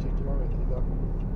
110 km, da.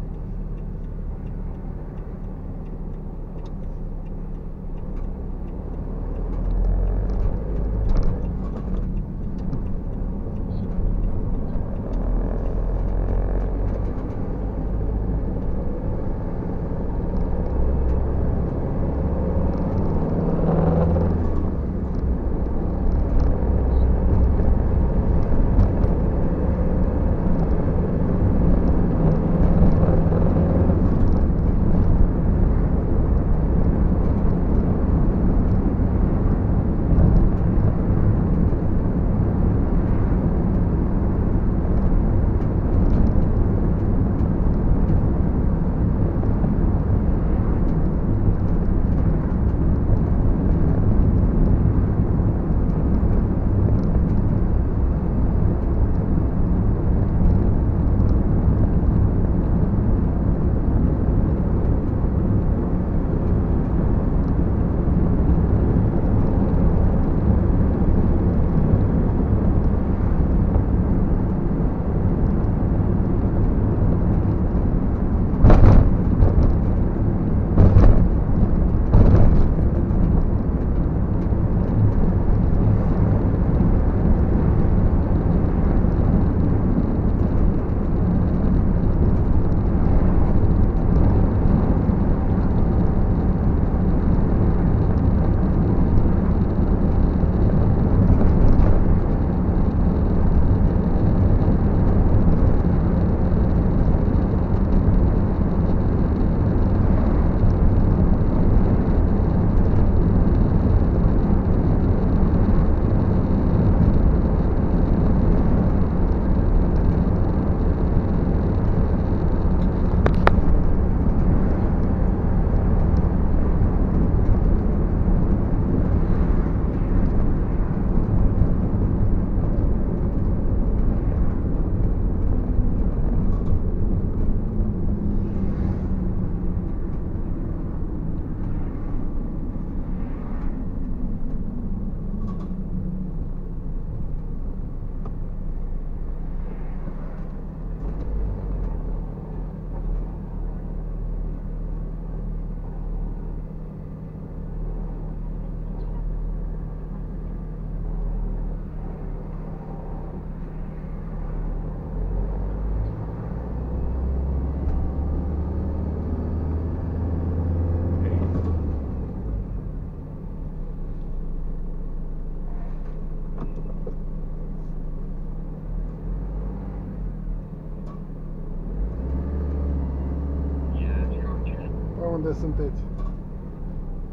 Unde sunteți?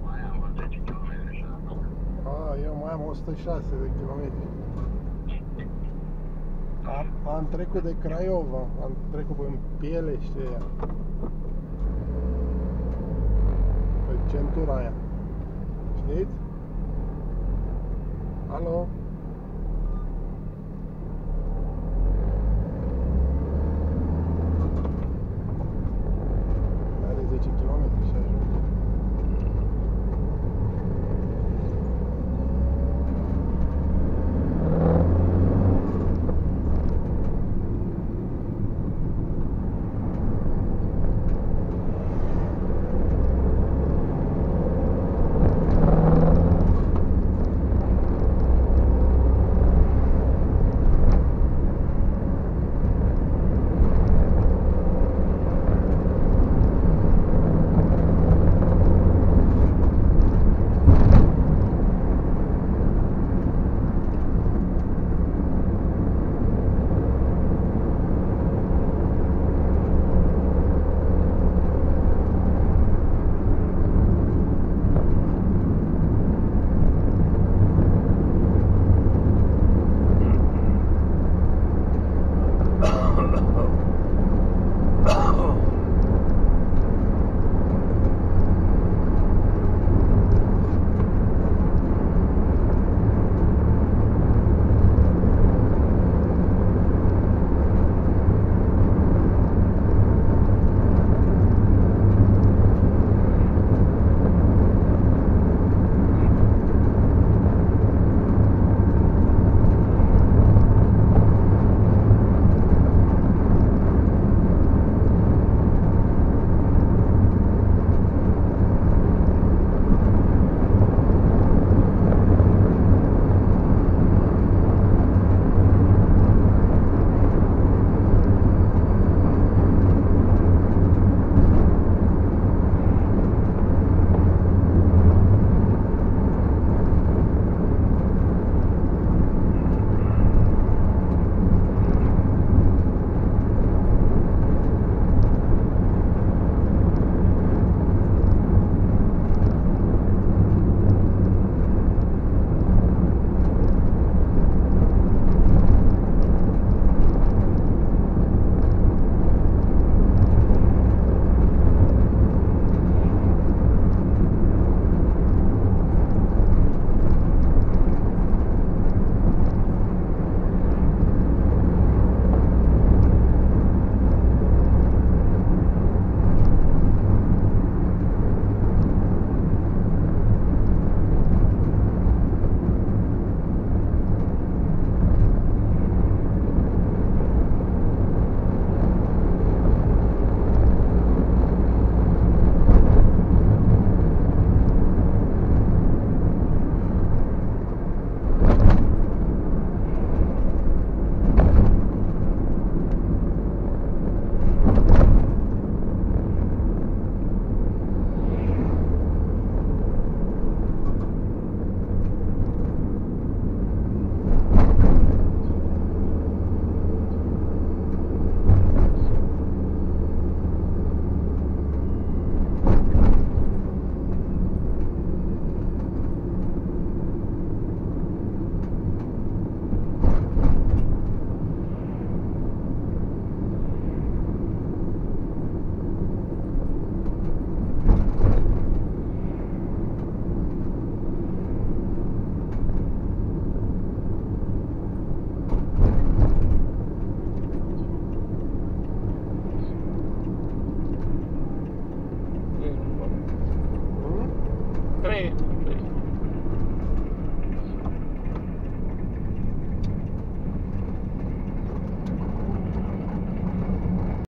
Mai am 10 km și acum. A, eu mai am 106 de kilometri. Am, am trecut de Craiova, am trecut în Pielește aia. Pe centura aia. Știți? Alo?